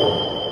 Oh.